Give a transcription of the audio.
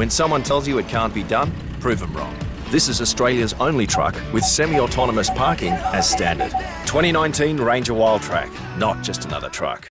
When someone tells you it can't be done, prove them wrong. This is Australia's only truck with semi-autonomous parking as standard. 2019 Ranger Wildtrak, not just another truck.